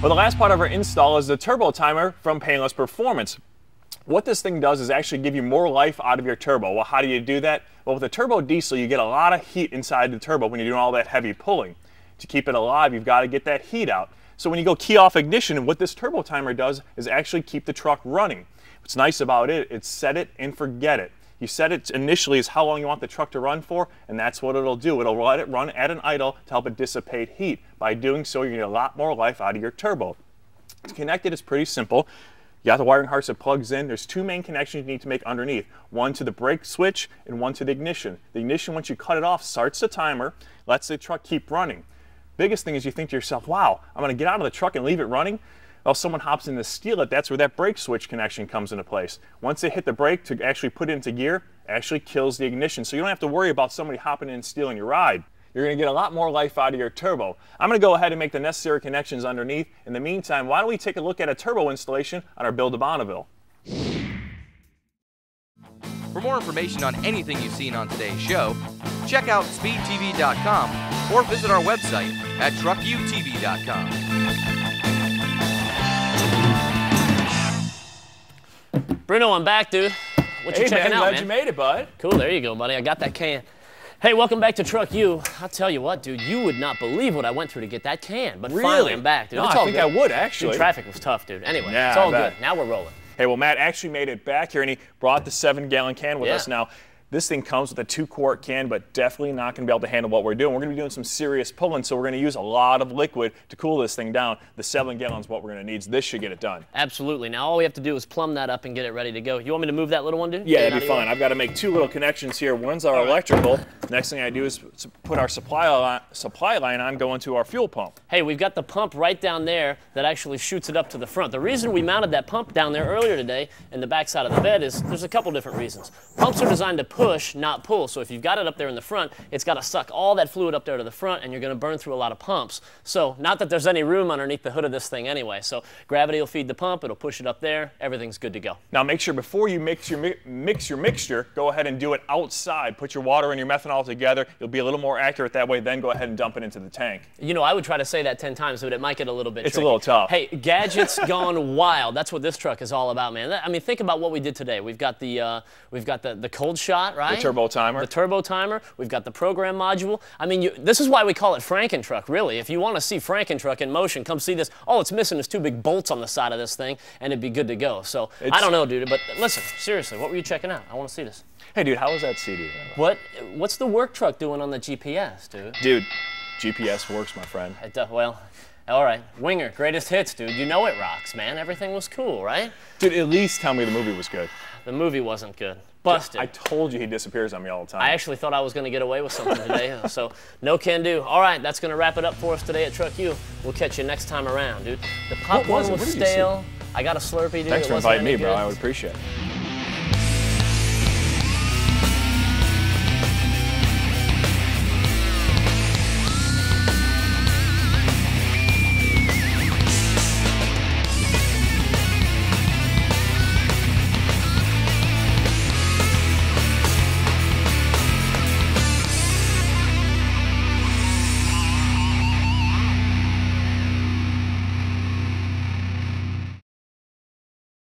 Well, the last part of our install is the turbo timer from Painless Performance. What this thing does is actually give you more life out of your turbo. Well, how do you do that? Well, with a turbo diesel, you get a lot of heat inside the turbo when you're doing all that heavy pulling. To keep it alive, you've got to get that heat out. So when you go key off ignition, what this turbo timer does is actually keep the truck running. What's nice about it, it's set it and forget it. You set it initially as how long you want the truck to run for, and that's what it'll do. It'll let it run at an idle to help it dissipate heat. By doing so, you're to get a lot more life out of your turbo. To connect it is pretty simple. You got the wiring harness that plugs in. There's two main connections you need to make underneath. One to the brake switch and one to the ignition. The ignition, once you cut it off, starts the timer, lets the truck keep running. Biggest thing is you think to yourself, wow, I'm going to get out of the truck and leave it running. Well, someone hops in to steal it, that's where that brake switch connection comes into place. Once they hit the brake to actually put it into gear, it actually kills the ignition. So you don't have to worry about somebody hopping in and stealing your ride. You're going to get a lot more life out of your turbo. I'm going to go ahead and make the necessary connections underneath. In the meantime, why don't we take a look at a turbo installation on our build to Bonneville. For more information on anything you've seen on today's show, check out speedtv.com or visit our website at truckutv.com. Bruno, I'm back, dude. What you hey, checking man, out, glad man? you made it, bud. Cool, there you go, buddy. I got that can. Hey, welcome back to Truck U. I'll tell you what, dude, you would not believe what I went through to get that can. But finally, Really? I'm back, dude. No, it's I think good. I would, actually. Dude, traffic was tough, dude. Anyway, Yeah, it's all good. Now we're rolling. Hey, well, Matt actually made it back here, and he brought the seven-gallon can with Yeah. us now. This thing comes with a two-quart can, but definitely not going to be able to handle what we're doing. We're going to be doing some serious pulling, so we're going to use a lot of liquid to cool this thing down. The seven gallons is what we're going to need. So this should get it done. Absolutely. Now all we have to do is plumb that up and get it ready to go. You want me to move that little one, dude? Yeah, that'd be fine. I've got to make two little connections here. One's our electrical. Next thing I do is put our supply line, supply line on, go into our fuel pump. Hey, we've got the pump right down there that actually shoots it up to the front. The reason we mounted that pump down there earlier today in the back side of the bed is there's a couple different reasons. Pumps are designed to push, not pull. So if you've got it up there in the front, it's got to suck all that fluid up there to the front and you're going to burn through a lot of pumps. So not that there's any room underneath the hood of this thing anyway. So gravity will feed the pump, it'll push it up there, everything's good to go. Now make sure before you mix your mi- mix your mixture, go ahead and do it outside. Put your water and your methanol together. You'll be a little more accurate that way. Then go ahead and dump it into the tank. You know, I would try to say that 10 times, but it might get a little bit It's a little tough. Hey, gadgets gone wild. That's what this truck is all about, man. I mean, think about what we did today. We've got the uh, we've got the, the cold shot, right? The turbo timer. The turbo timer. We've got the program module. I mean, you, this is why we call it Frankentruck, really. If you want to see Frankentruck in motion, come see this. Oh, it's missing is two big bolts on the side of this thing, and it'd be good to go. So I don't know, dude, but listen, seriously, what were you checking out? I want to see this. Hey, dude, how was that CD? What what's the work truck doing on the GPS, dude? Dude, GPS works, my friend. It do- well, all right. Winger, greatest hits, dude. You know it rocks, man. Everything was cool, right? Dude, at least tell me the movie was good. The movie wasn't good. Busted. I told you he disappears on me all the time. I actually thought I was going to get away with something today, so no can do. All right, that's going to wrap it up for us today at Truck U. We'll catch you next time around, dude. The popcorn was was What did you stale. I got a Slurpee, dude. Thanks It for inviting me, any bro. I would appreciate it.